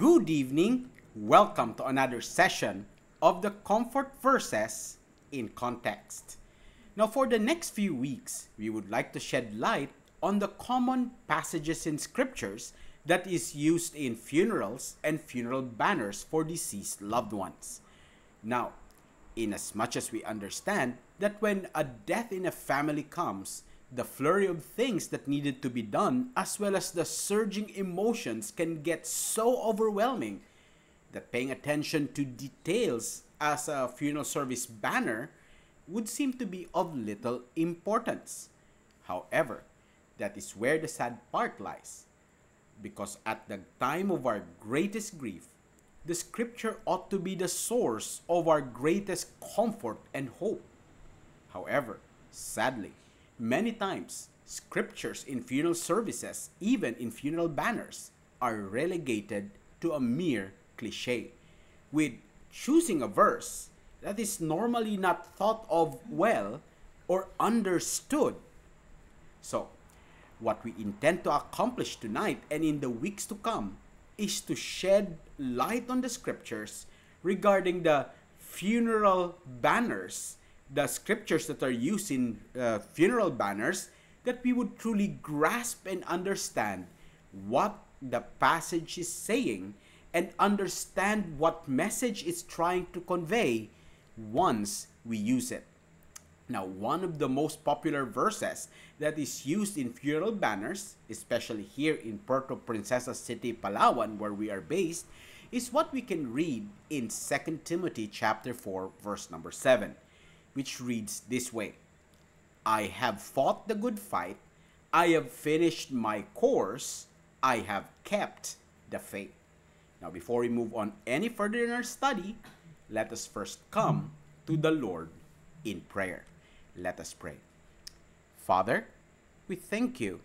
Good evening. Welcome to another session of the Comfort Verses in Context. Now, for the next few weeks, we would like to shed light on the common passages in scriptures that is used in funerals and funeral banners for deceased loved ones. Now, in as much as we understand that when a death in a family comes, the flurry of things that needed to be done, as well as the surging emotions, can get so overwhelming that paying attention to details as a funeral service banner would seem to be of little importance. However, that is where the sad part lies. Because at the time of our greatest grief, the scripture ought to be the source of our greatest comfort and hope. However, sadly, many times scriptures in funeral services, even in funeral banners, are relegated to a mere cliche, with choosing a verse that is normally not thought of well or understood. So, what we intend to accomplish tonight and in the weeks to come is to shed light on the scriptures regarding the funeral banners, the scriptures that are used in uh, funeral banners, that we would truly grasp and understand what the passage is saying and understand what message it's trying to convey once we use it. Now, one of the most popular verses that is used in funeral banners, especially here in Puerto Princesa City, Palawan, where we are based, is what we can read in 2 Timothy chapter 4, verse number 7, which reads this way I have fought the good fight, I have finished my course, I have kept the faith. Now, before we move on any further in our study, let us first come to the Lord in prayer. Let us pray. Father, we thank you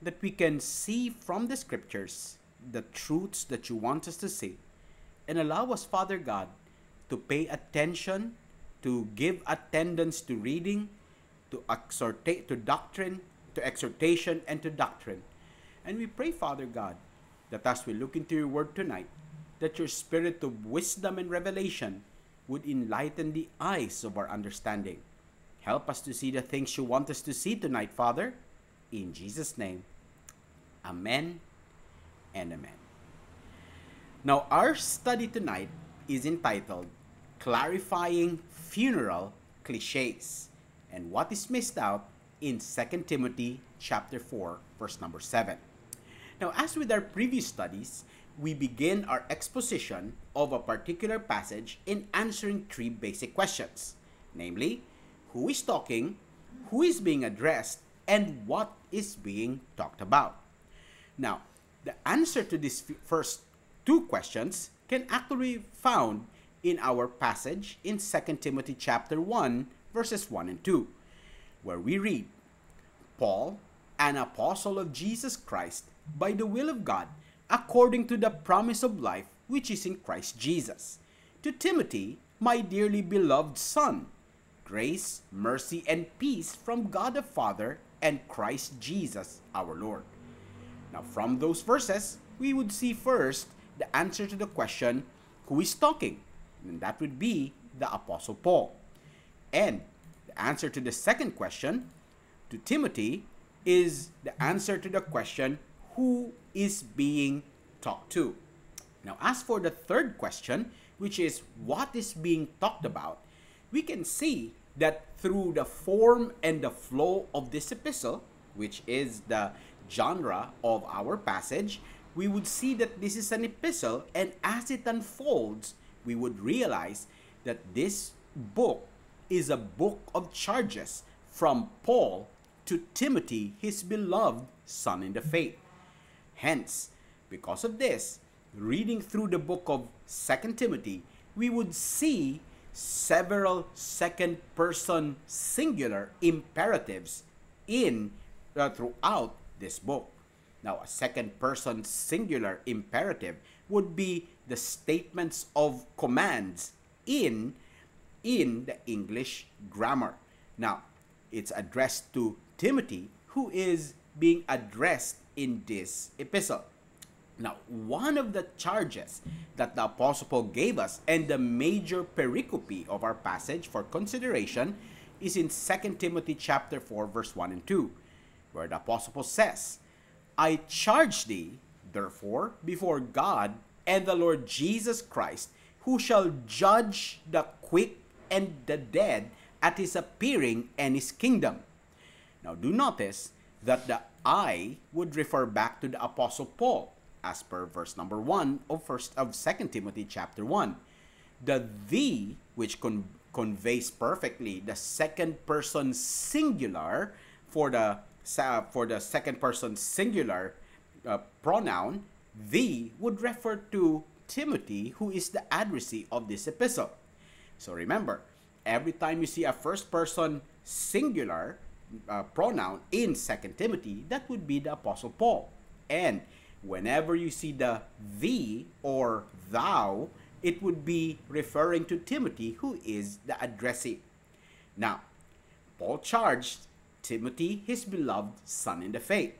that we can see from the scriptures the truths that you want us to see and allow us, Father God, to pay attention, to give attendance to reading, to exhortate, to doctrine, to exhortation, and to doctrine. And we pray, Father God, that as we look into your word tonight, that your spirit of wisdom and revelation would enlighten the eyes of our understanding. Help us to see the things you want us to see tonight, Father. In Jesus' name, Amen and Amen. Now, our study tonight is entitled Clarifying Funeral Cliches and what is missed out in 2 Timothy chapter 4 verse number 7. Now, as with our previous studies, we begin our exposition of a particular passage in answering three basic questions, namely, who is talking, who is being addressed, and what is being talked about. Now, the answer to these first two questions can actually be found in our passage in 2 Timothy chapter 1 verses 1 and 2 where we read Paul an apostle of Jesus Christ by the will of God according to the promise of life which is in Christ Jesus. To Timothy, my dearly beloved son, grace, mercy, and peace from God the Father and Christ Jesus our Lord. Now, from those verses, we would see first the answer to the question, who is talking? And that would be the Apostle Paul. And the answer to the second question, to Timothy, is the answer to the question, who is being talked to. Now, as for the third question, which is what is being talked about, we can see that through the form and the flow of this epistle, which is the genre of our passage, we would see that this is an epistle, and as it unfolds, we would realize that this book is a book of charges from Paul to Timothy, his beloved son in the faith. Hence, because of this, reading through the book of 2 Timothy, we would see several second person singular imperatives in uh, throughout this book. Now, a second person singular imperative would be the statements of commands in in the English grammar. Now, it's addressed to Timothy who is being addressed in this epistle. Now, one of the charges that the Apostle Paul gave us and the major pericope of our passage for consideration is in 2 Timothy chapter 4 verse 1 and 2, where the Apostle Paul says, I charge thee, therefore, before God and the Lord Jesus Christ, who shall judge the quick and the dead at his appearing and his kingdom. Now do notice that the I would refer back to the Apostle Paul as per verse number 1 of first of 2 Timothy chapter 1. The thee which con- conveys perfectly the second person singular for the for the second person singular uh, pronoun thee would refer to Timothy who is the addressee of this epistle. So remember, every time you see a first person singular uh, pronoun in Second Timothy, that would be the Apostle Paul. And whenever you see the thee or thou, it would be referring to Timothy, who is the addressee. Now, Paul charged Timothy, his beloved son in the faith.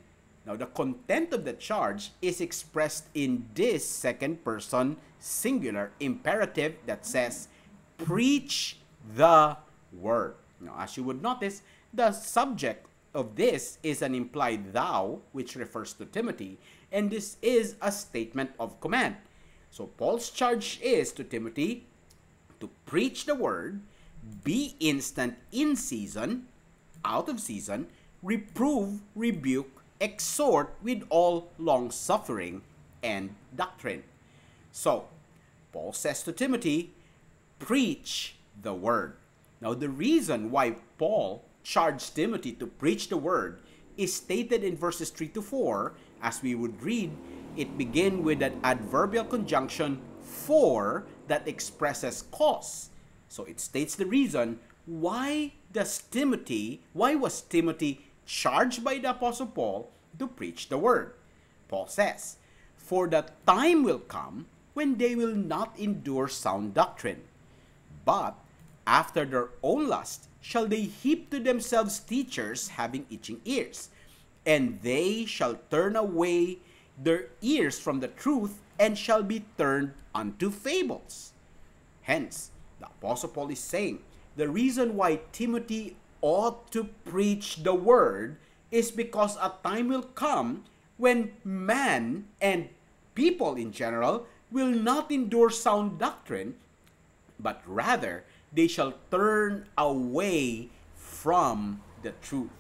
Now, the content of the charge is expressed in this second person singular imperative that says, Preach the word. Now, as you would notice, the subject of this is an implied thou, which refers to Timothy, and this is a statement of command. So Paul's charge is to Timothy to preach the word, be instant in season, out of season, reprove, rebuke, exhort with all long suffering and doctrine. So, Paul says to Timothy, preach the word. Now, the reason why Paul charged Timothy to preach the word is stated in verses 3 to 4. As we would read, it begin with an adverbial conjunction for that expresses cause. So it states the reason why does Timothy, why was Timothy charged by the apostle Paul to preach the word? Paul says, "For the time will come when they will not endure sound doctrine, but after their own lust shall they heap to themselves teachers having itching ears, and they shall turn away their ears from the truth and shall be turned unto fables. Hence, the Apostle Paul is saying the reason why Timothy ought to preach the word is because a time will come when man and people in general will not endure sound doctrine, but rather they shall turn away from the truth.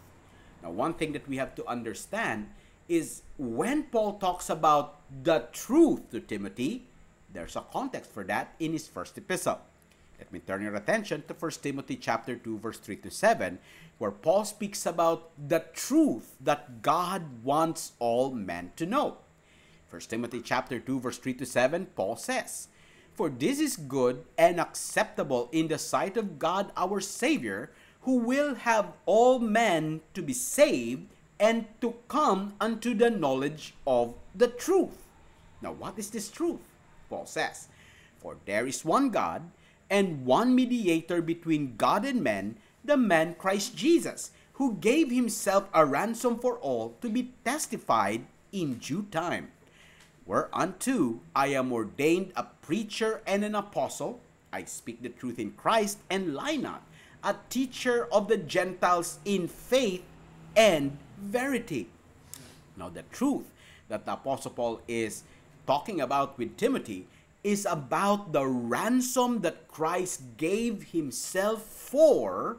Now, one thing that we have to understand is when Paul talks about the truth to Timothy, there's a context for that in his first epistle. Let me turn your attention to 1 Timothy chapter 2 verse 3 to 7 where Paul speaks about the truth that God wants all men to know. 1 Timothy chapter 2 verse 3 to 7 Paul says, for this is good and acceptable in the sight of God our Savior, who will have all men to be saved and to come unto the knowledge of the truth. Now, what is this truth? Paul says, For there is one God and one mediator between God and men, the man Christ Jesus, who gave himself a ransom for all to be testified in due time whereunto I am ordained a preacher and an apostle. I speak the truth in Christ and lie not, a teacher of the Gentiles in faith and verity. Now, the truth that the Apostle Paul is talking about with Timothy is about the ransom that Christ gave himself for,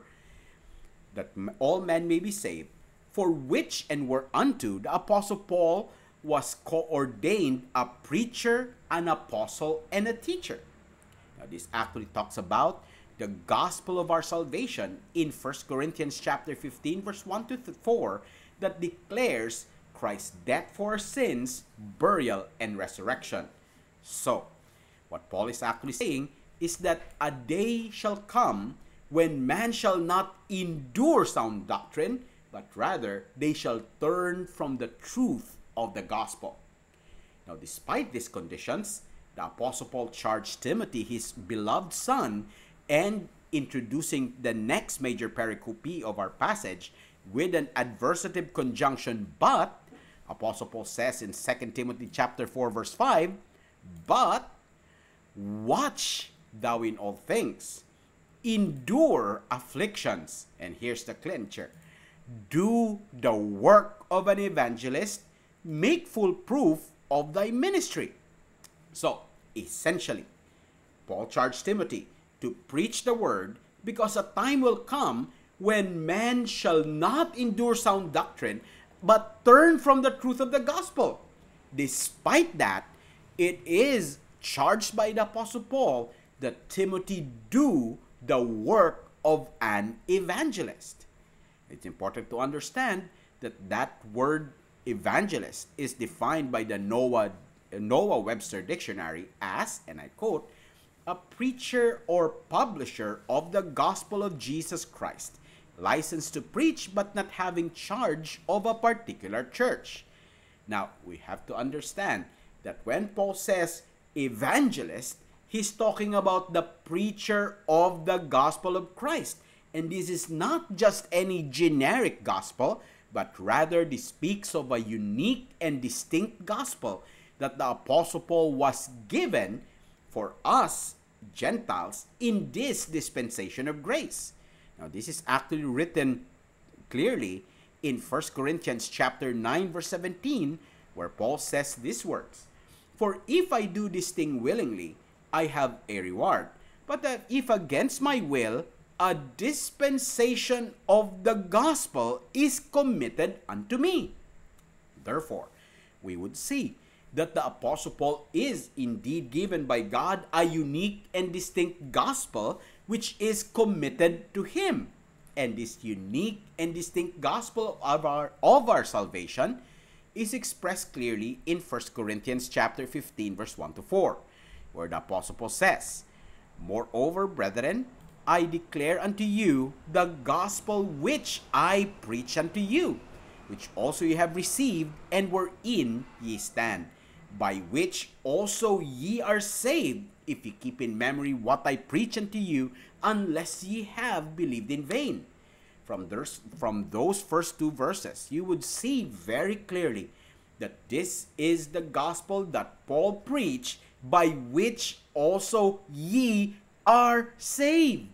that all men may be saved, for which and were unto the Apostle Paul was co-ordained a preacher, an apostle, and a teacher. Now, this actually talks about the gospel of our salvation in 1 Corinthians chapter 15 verse 1 to 4 that declares Christ's death for our sins, burial, and resurrection. So, what Paul is actually saying is that a day shall come when man shall not endure sound doctrine, but rather they shall turn from the truth of the gospel. Now, despite these conditions, the Apostle Paul charged Timothy, his beloved son, and introducing the next major pericope of our passage with an adversative conjunction, but Apostle Paul says in 2 Timothy chapter 4 verse 5, "But watch thou in all things, endure afflictions." And here's the clincher. Do the work of an evangelist, make full proof of thy ministry. So, essentially, Paul charged Timothy to preach the word because a time will come when man shall not endure sound doctrine, but turn from the truth of the gospel. Despite that, it is charged by the Apostle Paul that Timothy do the work of an evangelist. It's important to understand that that word evangelist is defined by the Noah, Noah Webster Dictionary as, and I quote, a preacher or publisher of the gospel of Jesus Christ, licensed to preach but not having charge of a particular church. Now, we have to understand that when Paul says evangelist, he's talking about the preacher of the gospel of Christ. And this is not just any generic gospel, but rather this speaks of a unique and distinct gospel that the Apostle Paul was given for us Gentiles in this dispensation of grace. Now this is actually written clearly in 1 Corinthians chapter 9 verse 17 where Paul says these words, For if I do this thing willingly, I have a reward. But that if against my will, a dispensation of the gospel is committed unto me. Therefore, we would see that the Apostle Paul is indeed given by God a unique and distinct gospel which is committed to him. And this unique and distinct gospel of our, of our salvation is expressed clearly in 1 Corinthians chapter 15 verse 1 to 4 where the apostle Paul says, Moreover, brethren, I declare unto you the gospel which I preach unto you, which also ye have received, and wherein ye stand, by which also ye are saved, if ye keep in memory what I preach unto you, unless ye have believed in vain. From those, from those first two verses, you would see very clearly that this is the gospel that Paul preached, by which also ye are saved.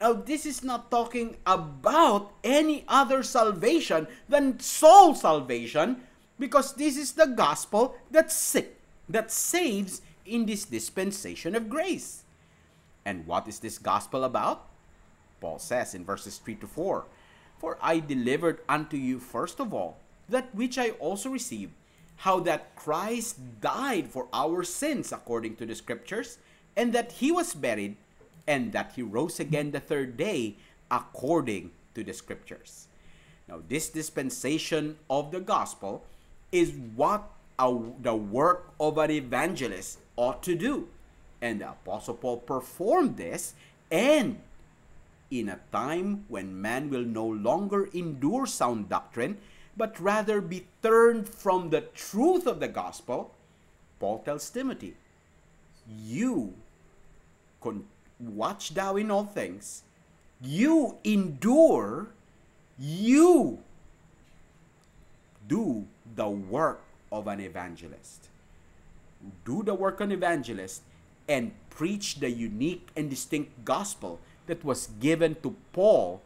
Now, this is not talking about any other salvation than soul salvation, because this is the gospel that, sa- that saves in this dispensation of grace. And what is this gospel about? Paul says in verses 3 to 4 For I delivered unto you first of all that which I also received, how that Christ died for our sins according to the scriptures, and that he was buried, and that he rose again the third day according to the scriptures. Now, this dispensation of the gospel is what a, the work of an evangelist ought to do. And the Apostle Paul performed this, and in a time when man will no longer endure sound doctrine, but rather be turned from the truth of the gospel, Paul tells Timothy, You watch thou in all things, you endure, you do the work of an evangelist. Do the work of an evangelist and preach the unique and distinct gospel that was given to Paul,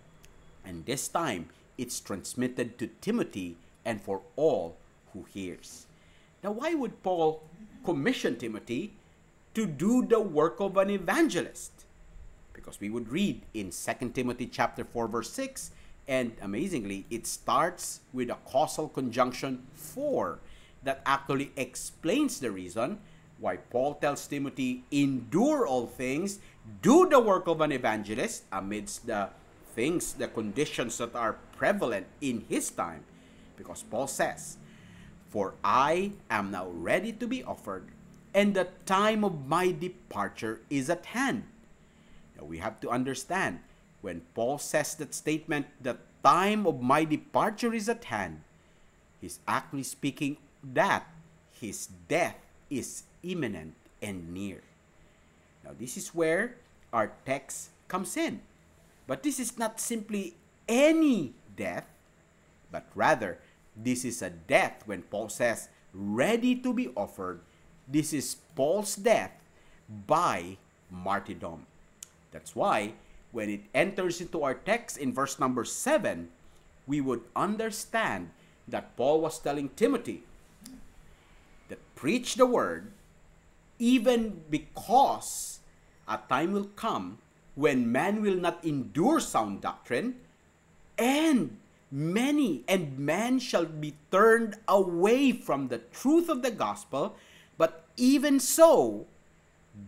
and this time it's transmitted to Timothy and for all who hears. Now, why would Paul commission Timothy to do the work of an evangelist? Because we would read in 2 Timothy chapter 4 verse 6 and amazingly it starts with a causal conjunction for that actually explains the reason why Paul tells Timothy endure all things do the work of an evangelist amidst the things the conditions that are prevalent in his time because Paul says for I am now ready to be offered and the time of my departure is at hand now we have to understand when Paul says that statement, the time of my departure is at hand, he's actually speaking that his death is imminent and near. Now, this is where our text comes in. But this is not simply any death, but rather this is a death when Paul says ready to be offered. This is Paul's death by martyrdom. That's why when it enters into our text in verse number 7, we would understand that Paul was telling Timothy that preach the word even because a time will come when man will not endure sound doctrine and many and man shall be turned away from the truth of the gospel but even so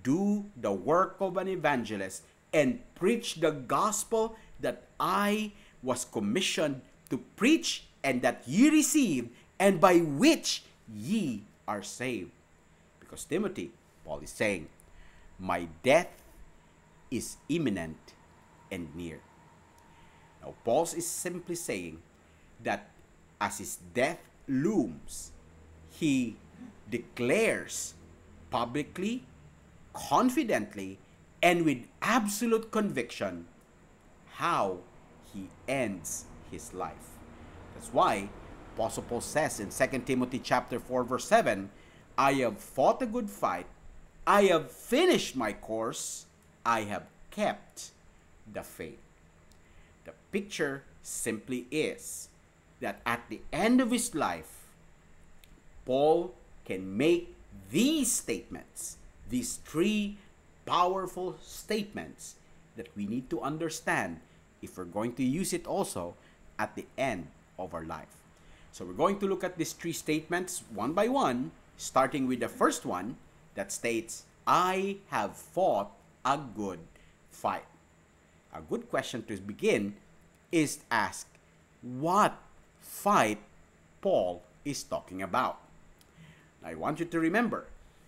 do the work of an evangelist and preach the gospel that I was commissioned to preach and that ye receive, and by which ye are saved. Because Timothy, Paul is saying, My death is imminent and near. Now, Paul is simply saying that as his death looms, he declares publicly, confidently, and with absolute conviction how he ends his life. That's why Apostle Paul says in 2 Timothy chapter 4 verse 7, I have fought a good fight, I have finished my course, I have kept the faith. The picture simply is that at the end of his life, Paul can make these statements, these three powerful statements that we need to understand if we're going to use it also at the end of our life. So we're going to look at these three statements one by one, starting with the first one that states, I have fought a good fight. A good question to begin is ask, what fight Paul is talking about? I want you to remember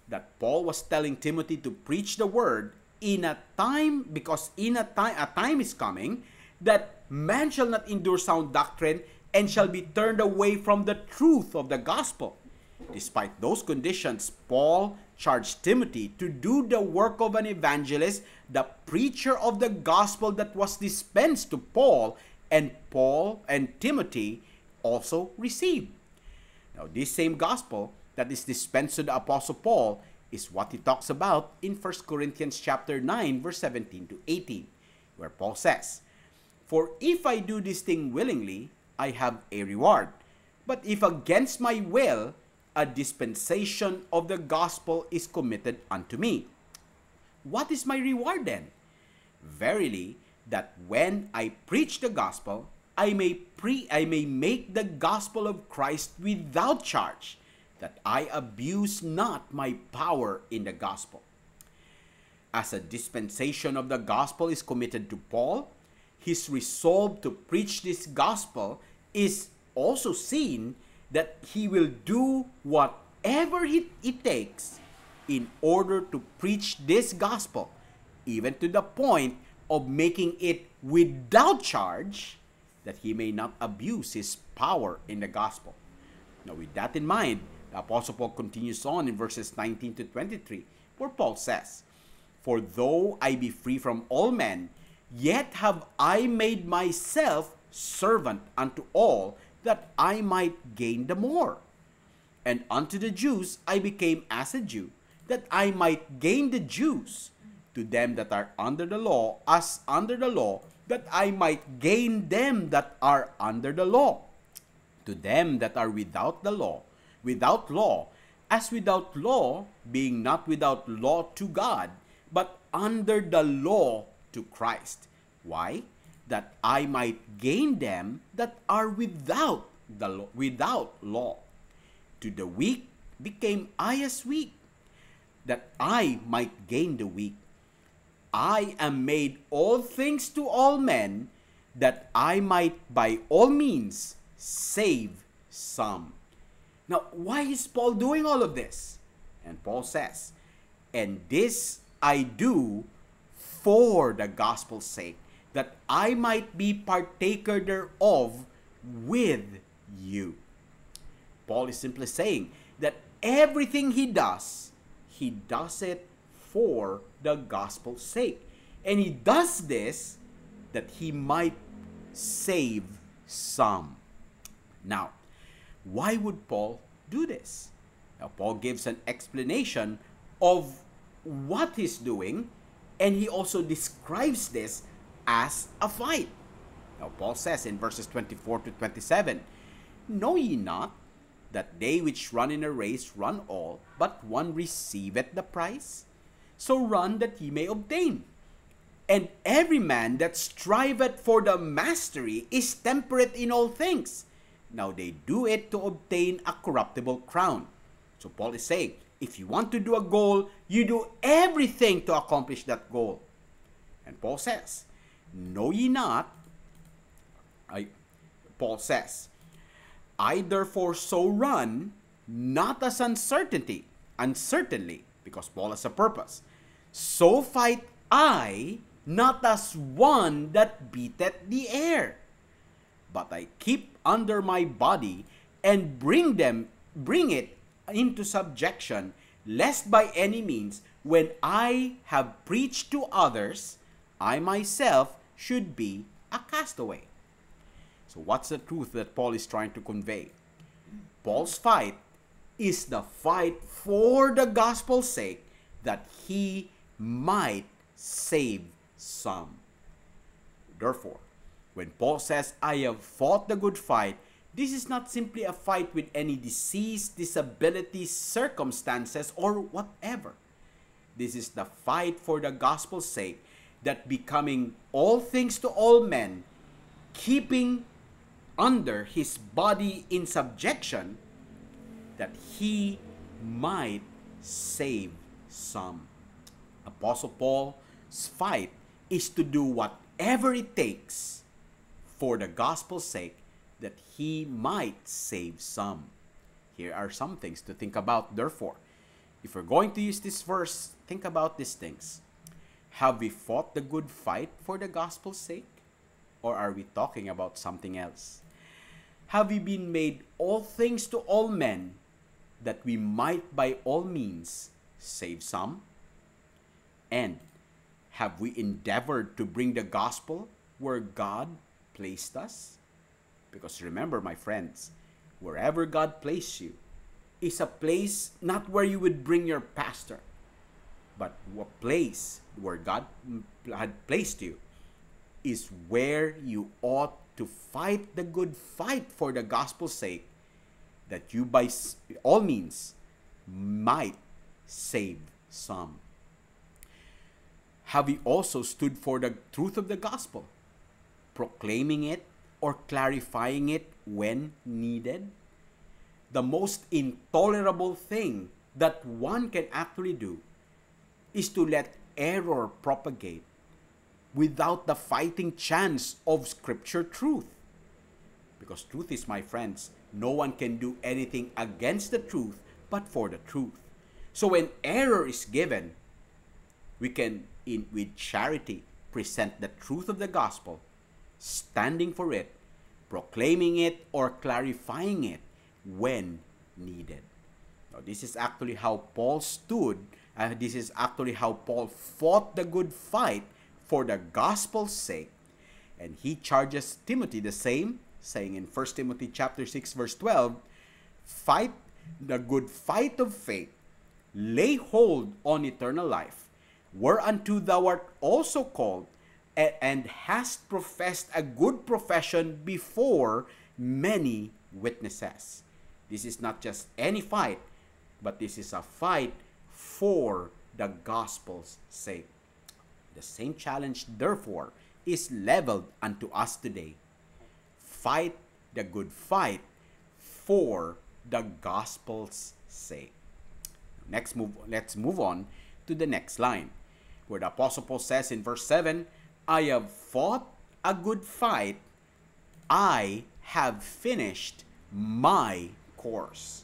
that Paul was telling Timothy to preach the word in a time because in a time a time is coming that man shall not endure sound doctrine and shall be turned away from the truth of the gospel. Despite those conditions, Paul charged Timothy to do the work of an evangelist, the preacher of the gospel that was dispensed to Paul, and Paul and Timothy also received. Now, this same gospel that is dispensed to the apostle Paul is what he talks about in 1 Corinthians chapter 9 verse 17 to 18 where Paul says, "For if I do this thing willingly, I have a reward. But if against my will, a dispensation of the gospel is committed unto me. What is my reward then? Verily, that when I preach the gospel, I may pre I may make the gospel of Christ without charge, that I abuse not my power in the gospel. As a dispensation of the gospel is committed to Paul, his resolve to preach this gospel is also seen that he will do whatever it, it takes in order to preach this gospel, even to the point of making it without charge, that he may not abuse his power in the gospel. Now, with that in mind, the Apostle Paul continues on in verses 19 to 23, where Paul says, For though I be free from all men, yet have I made myself servant unto all, that I might gain the more. And unto the Jews I became as a Jew, that I might gain the Jews. To them that are under the law, as under the law, that I might gain them that are under the law. To them that are without the law, without law, as without law, being not without law to God, but under the law to Christ. Why? That I might gain them that are without the law, without law. To the weak became I as weak, that I might gain the weak. I am made all things to all men, that I might by all means save some. Now, why is Paul doing all of this? And Paul says, And this I do for the gospel's sake that I might be partaker thereof with you. Paul is simply saying that everything he does, he does it for the gospel's sake. And he does this that he might save some. Now, why would Paul do this? Now, Paul gives an explanation of what he's doing, and he also describes this as a fight. Now, Paul says in verses 24 to 27 Know ye not that they which run in a race run all, but one receiveth the prize? So run that ye may obtain. And every man that striveth for the mastery is temperate in all things. Now they do it to obtain a corruptible crown. So Paul is saying, if you want to do a goal, you do everything to accomplish that goal. And Paul says, Know ye not, I, Paul says, I therefore so run, not as uncertainty, uncertainly, because Paul has a purpose. So fight I, not as one that beateth the air, but I keep under my body and bring them, bring it into subjection, lest by any means, when I have preached to others, I myself should be a castaway. So, what's the truth that Paul is trying to convey? Paul's fight is the fight for the gospel's sake that he might save some. Therefore, when Paul says, I have fought the good fight, this is not simply a fight with any disease, disability, circumstances, or whatever. This is the fight for the gospel's sake, that becoming all things to all men, keeping under his body in subjection, that he might save some. Apostle Paul's fight is to do whatever it takes for the gospel's sake that he might save some. Here are some things to think about, therefore. If we're going to use this verse, think about these things. Have we fought the good fight for the gospel's sake? Or are we talking about something else? Have we been made all things to all men that we might by all means save some? And have we endeavored to bring the gospel where God placed us? Because remember, my friends, wherever God placed you is a place not where you would bring your pastor, but a place where God had placed you is where you ought to fight the good fight for the gospel's sake, that you by all means might save some. Have we also stood for the truth of the gospel, proclaiming it or clarifying it when needed. The most intolerable thing that one can actually do is to let error propagate without the fighting chance of scripture truth. Because truth is, my friends, no one can do anything against the truth but for the truth. So when error is given, we can, in, with charity, present the truth of the gospel standing for it, proclaiming it, or clarifying it when needed. Now, this is actually how Paul stood, this is actually how Paul fought the good fight for the gospel's sake. And he charges Timothy the same, saying in 1 Timothy chapter 6 verse 12, fight the good fight of faith, lay hold on eternal life, whereunto thou art also called, and hast professed a good profession before many witnesses. This is not just any fight, but this is a fight for the gospel's sake. The same challenge, therefore, is leveled unto us today. Fight the good fight for the gospel's sake. Next move, let's move on to the next line, where the Apostle Paul says in verse 7 I have fought a good fight. I have finished my course.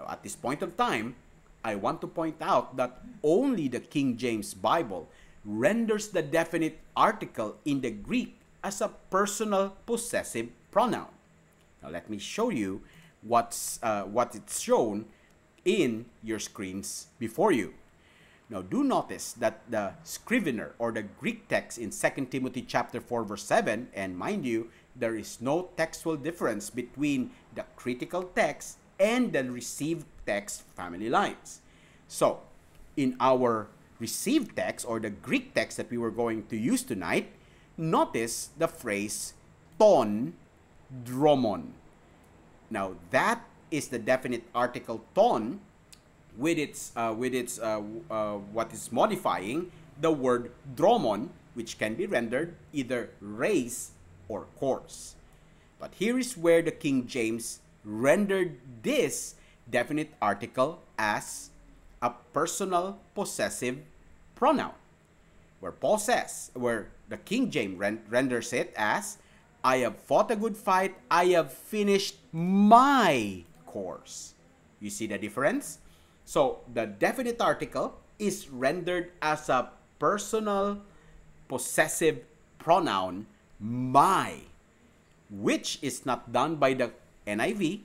Now, at this point of time, I want to point out that only the King James Bible renders the definite article in the Greek as a personal possessive pronoun. Now, let me show you what's, uh, what it's shown in your screens before you. Now, do notice that the scrivener or the Greek text in 2 Timothy chapter 4 verse 7, and mind you, there is no textual difference between the critical text and the received text family lines. So, in our received text or the Greek text that we were going to use tonight, notice the phrase ton dromon. Now, that is the definite article ton with its uh, with its uh, uh, what is modifying the word dromon, which can be rendered either race or course. But here is where the King James rendered this definite article as a personal possessive pronoun. Where Paul says, where the King James renders it as, I have fought a good fight, I have finished my course. You see the difference? So the definite article is rendered as a personal possessive pronoun, my, which is not done by the NIV,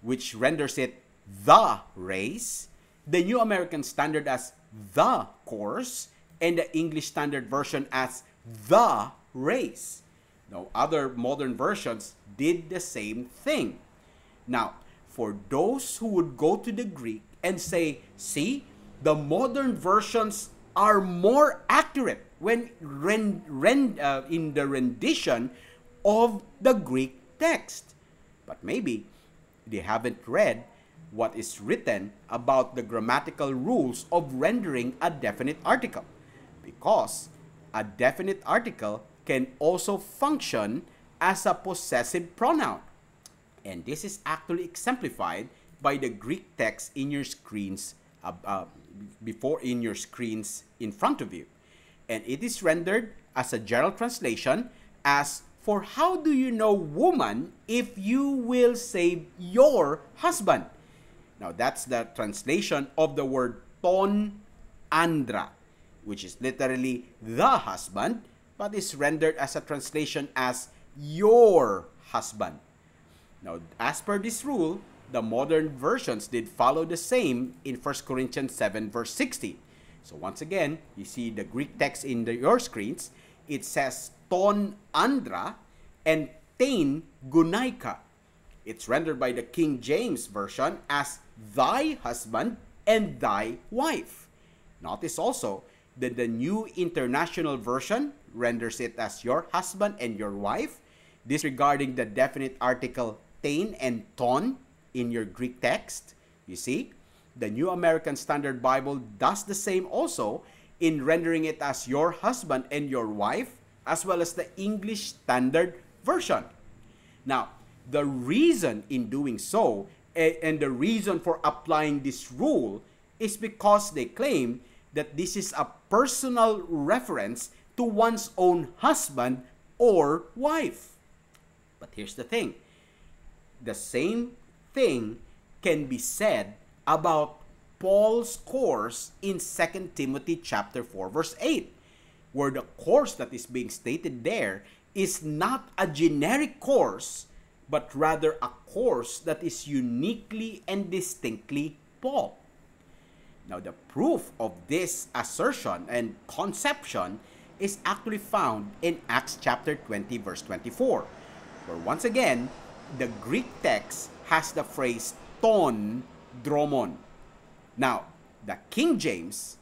which renders it the race, the New American Standard as the course, and the English Standard Version as the race. Now, other modern versions did the same thing. Now, for those who would go to the Greek and say, see, the modern versions are more accurate when rend, rend, uh, in the rendition of the Greek text. But maybe they haven't read what is written about the grammatical rules of rendering a definite article. Because a definite article can also function as a possessive pronoun. And this is actually exemplified by the Greek text in your screens uh, uh, before in your screens in front of you. And it is rendered as a general translation as for how do you know woman if you will save your husband? Now that's the translation of the word ton andra, which is literally the husband, but is rendered as a translation as your husband. Now, as per this rule, the modern versions did follow the same in 1 Corinthians 7 verse 60. So once again, you see the Greek text in the, your screens. It says ton andra and tain gunaika. It's rendered by the King James Version as thy husband and thy wife. Notice also that the New International Version renders it as your husband and your wife, disregarding the definite article tain and ton in your Greek text. You see, the New American Standard Bible does the same also in rendering it as your husband and your wife, as well as the English Standard Version. Now, the reason in doing so eh, and the reason for applying this rule is because they claim that this is a personal reference to one's own husband or wife. But here's the thing the same thing can be said about Paul's course in 2 Timothy chapter 4 verse 8 where the course that is being stated there is not a generic course but rather a course that is uniquely and distinctly Paul. Now, the proof of this assertion and conception is actually found in Acts chapter 20, verse 24, where once again, the Greek text has the phrase ton dromon. Now, the King James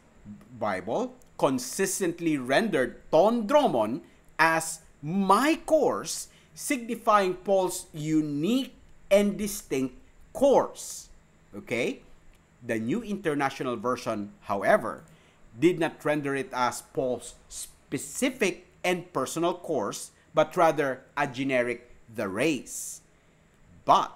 Bible consistently rendered ton dromon as my course, signifying Paul's unique and distinct course. Okay? The New International Version, however, did not render it as Paul's specific and personal course, but rather a generic the race. But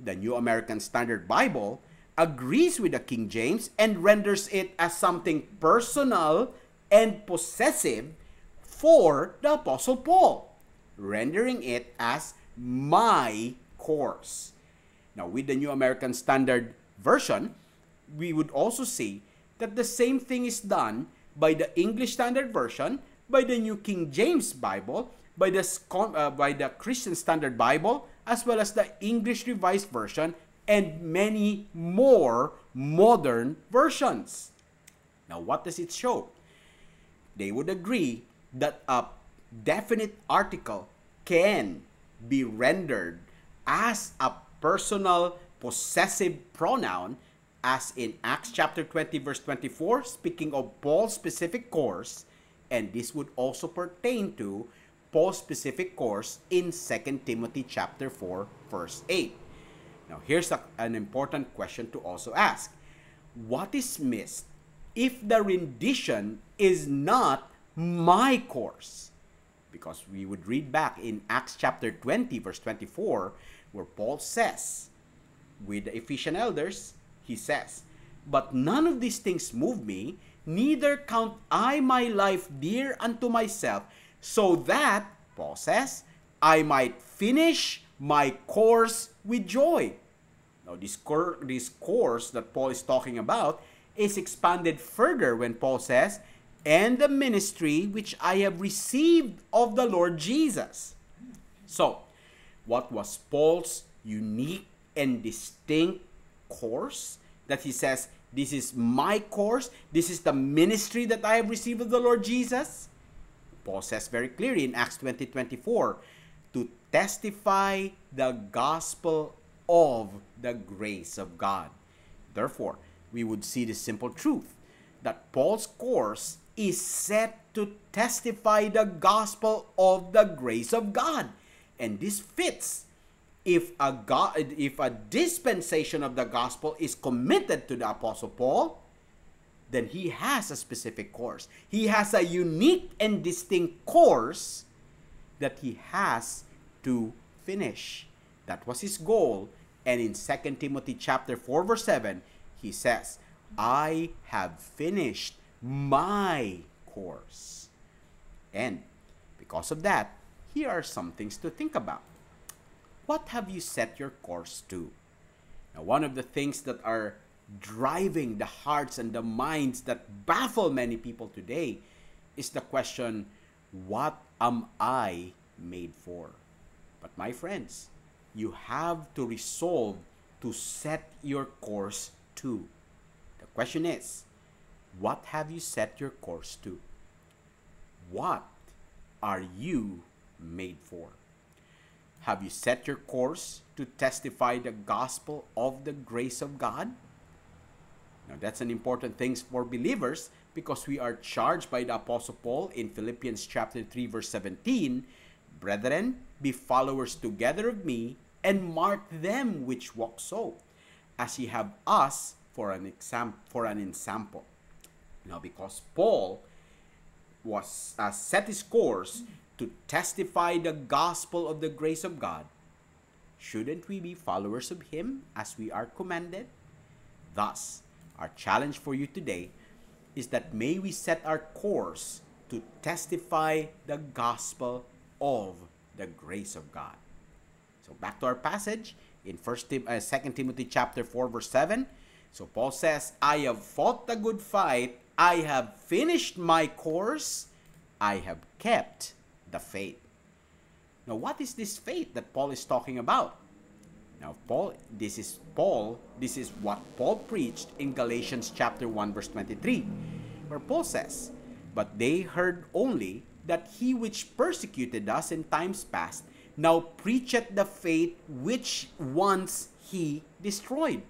the New American Standard Bible agrees with the King James and renders it as something personal and possessive for the Apostle Paul, rendering it as my course. Now, with the New American Standard Version, we would also see that the same thing is done by the English Standard Version, by the New King James Bible, by the, uh, by the Christian Standard Bible, as well as the English Revised Version, and many more modern versions. Now, what does it show? They would agree that a definite article can be rendered as a personal possessive pronoun as in Acts chapter 20 verse 24 speaking of Paul's specific course and this would also pertain to Paul's specific course in 2 Timothy chapter 4 verse 8. Now here's a, an important question to also ask. What is missed if the rendition is not my course? Because we would read back in Acts chapter 20, verse 24, where Paul says, with the Ephesian elders, he says, But none of these things move me, neither count I my life dear unto myself, so that, Paul says, I might finish my course with joy. Now, this, cor- this course that Paul is talking about is expanded further when Paul says, and the ministry which I have received of the Lord Jesus. So, what was Paul's unique and distinct course that he says, This is my course, this is the ministry that I have received of the Lord Jesus? Paul says very clearly in Acts 20 24 to testify the gospel of the grace of God. Therefore, we would see the simple truth that Paul's course is set to testify the gospel of the grace of God. And this fits if a God, if a dispensation of the gospel is committed to the apostle Paul, then he has a specific course. He has a unique and distinct course that he has to finish. That was his goal. And in 2 Timothy chapter 4 verse 7, he says, I have finished my course. And because of that, here are some things to think about. What have you set your course to? Now, one of the things that are driving the hearts and the minds that baffle many people today is the question, What am I made for? But, my friends, you have to resolve to set your course to. The question is, what have you set your course to? What are you made for? Have you set your course to testify the gospel of the grace of God? Now, that's an important thing for believers because we are charged by the Apostle Paul in Philippians chapter 3, verse 17 Brethren, be followers together of me, and mark them which walk so, as ye have us for an exam for an example. Now, because Paul was uh, set his course to testify the gospel of the grace of God, shouldn't we be followers of him as we are commanded? Thus, our challenge for you today is that may we set our course to testify the gospel of the grace of God. So back to our passage in First Tim- uh, 2 Timothy chapter 4 verse 7. So Paul says, I have fought the good fight, I have finished my course, I have kept the faith. Now, what is this faith that Paul is talking about? Now, Paul, this is Paul, this is what Paul preached in Galatians chapter 1 verse 23, where Paul says, "But they heard only that he which persecuted us in times past now preacheth the faith which once he destroyed."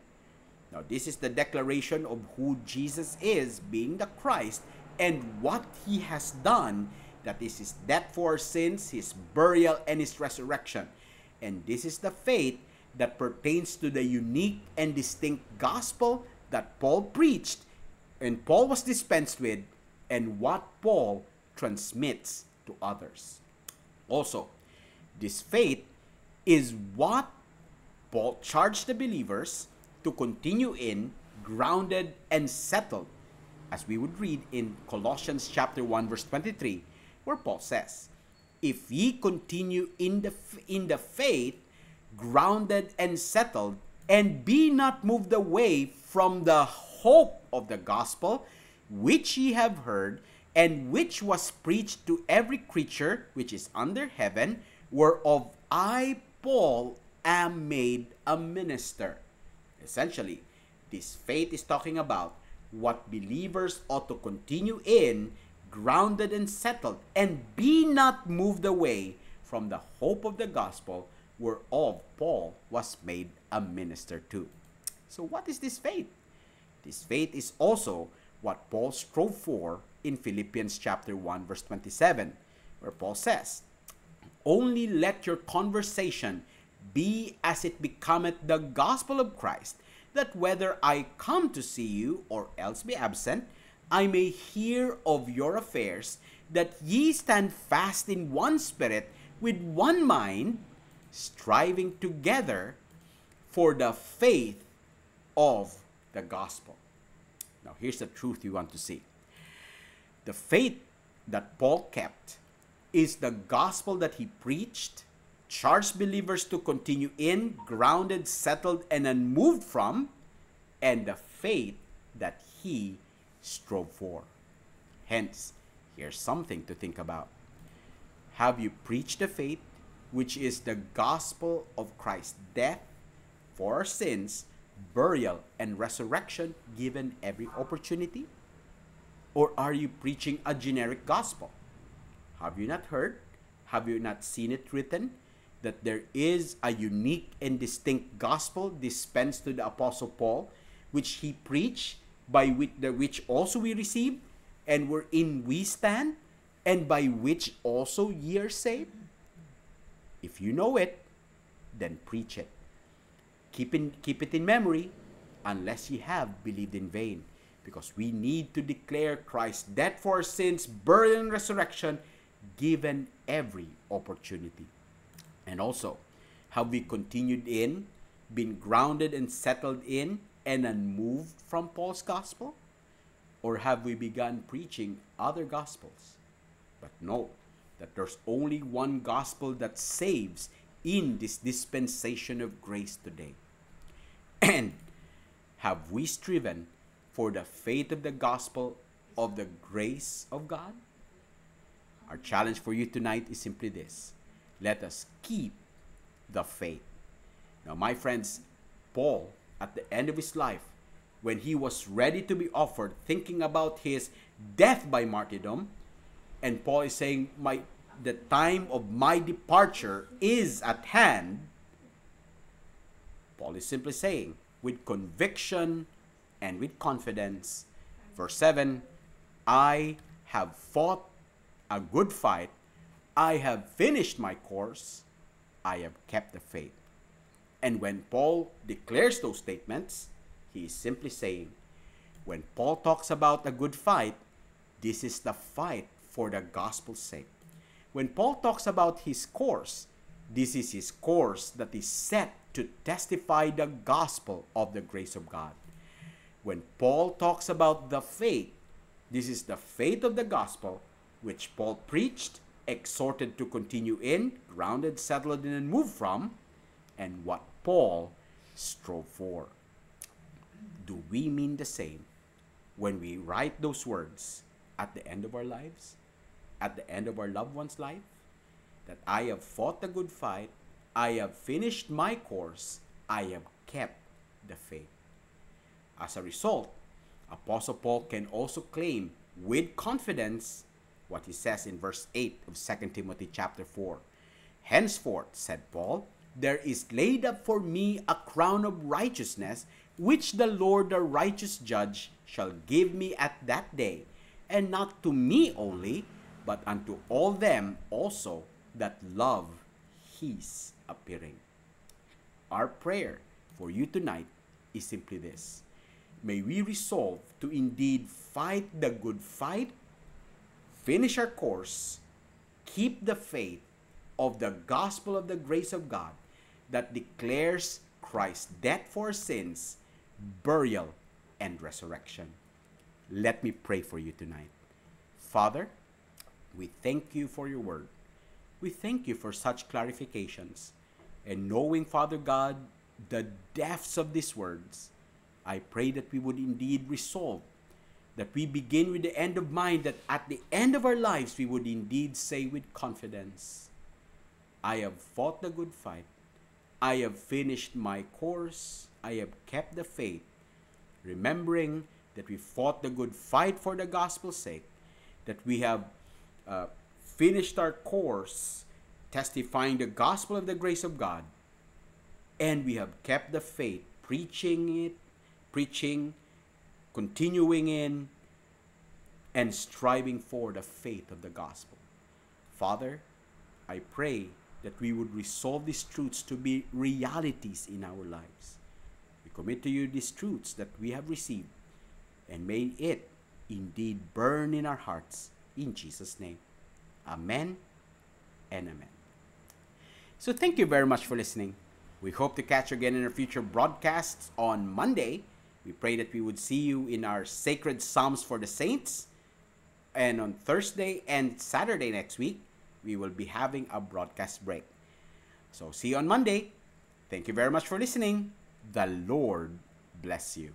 Now, this is the declaration of who Jesus is, being the Christ, and what he has done that is his death for sins, his burial, and his resurrection. And this is the faith that pertains to the unique and distinct gospel that Paul preached and Paul was dispensed with, and what Paul transmits to others. Also, this faith is what Paul charged the believers to continue in, grounded and settled, as we would read in Colossians chapter 1 verse 23, where Paul says, "If ye continue in the in the faith, grounded and settled, and be not moved away from the hope of the gospel, which ye have heard, and which was preached to every creature which is under heaven, whereof I, Paul, am made a minister. Essentially, this faith is talking about what believers ought to continue in, grounded and settled, and be not moved away from the hope of the gospel whereof Paul was made a minister to. So, what is this faith? This faith is also what Paul strove for in Philippians chapter 1 verse 27 where Paul says, "Only let your conversation be as it becometh the gospel of Christ, that whether I come to see you or else be absent, I may hear of your affairs, that ye stand fast in one spirit, with one mind, striving together for the faith of the gospel. Now, here's the truth you want to see. The faith that Paul kept is the gospel that he preached, charged believers to continue in, grounded, settled, and unmoved from, and the faith that he strove for. Hence, here's something to think about. Have you preached the faith, which is the gospel of Christ's death for our sins, burial, and resurrection given every opportunity? Or are you preaching a generic gospel? Have you not heard? Have you not seen it written? That there is a unique and distinct gospel dispensed to the Apostle Paul, which he preached, by which, the, which also we receive, and wherein we stand, and by which also ye are saved? If you know it, then preach it. Keep, in, keep it in memory, unless ye have believed in vain. Because we need to declare Christ's death for our sins, burial, and resurrection, given every opportunity. And also, have we continued in, been grounded and settled in, and unmoved from Paul's gospel? Or have we begun preaching other gospels? But know that there's only one gospel that saves in this dispensation of grace today. And have we striven for the faith of the gospel of the grace of God? Our challenge for you tonight is simply this let us keep the faith. Now, my friends, Paul, at the end of his life, when he was ready to be offered, thinking about his death by martyrdom, and Paul is saying, My the time of my departure is at hand. Paul is simply saying, with conviction and with confidence, verse 7 I have fought a good fight, I have finished my course, I have kept the faith. And when Paul declares those statements, he is simply saying, when Paul talks about a good fight, this is the fight for the gospel's sake. When Paul talks about his course, this is his course that is set to testify the gospel of the grace of God. When Paul talks about the faith, this is the faith of the gospel which Paul preached, exhorted to continue in, grounded, settled in, and moved from, and what Paul strove for. Do we mean the same when we write those words at the end of our lives? At the end of our loved one's life? That I have fought the good fight, I have finished my course, I have kept the faith. As a result, Apostle Paul can also claim with confidence what he says in verse 8 of 2 Timothy chapter 4. Henceforth, said Paul, there is laid up for me a crown of righteousness, which the Lord the righteous judge shall give me at that day, and not to me only, but unto all them also that love his appearing. Our prayer for you tonight is simply this. May we resolve to indeed fight the good fight finish our course, keep the faith of the gospel of the grace of God that declares Christ's death for sins, burial, and resurrection. Let me pray for you tonight. Father, we thank you for your word. We thank you for such clarifications. And knowing, Father God, the depths of these words, I pray that we would indeed resolve that we begin with the end of mind, that at the end of our lives we would indeed say with confidence, I have fought the good fight, I have finished my course, I have kept the faith, remembering that we fought the good fight for the gospel's sake, that we have uh, finished our course testifying the gospel of the grace of God, and we have kept the faith, preaching it, preaching, continuing in, and striving for the faith of the gospel. Father, I pray that we would resolve these truths to be realities in our lives. We commit to you these truths that we have received, and may it indeed burn in our hearts. In Jesus' name. Amen and amen. So, thank you very much for listening. We hope to catch you again in our future broadcasts on Monday. We pray that we would see you in our sacred Psalms for the Saints. And on Thursday and Saturday next week, we will be having a broadcast break. So, see you on Monday. Thank you very much for listening. The Lord bless you.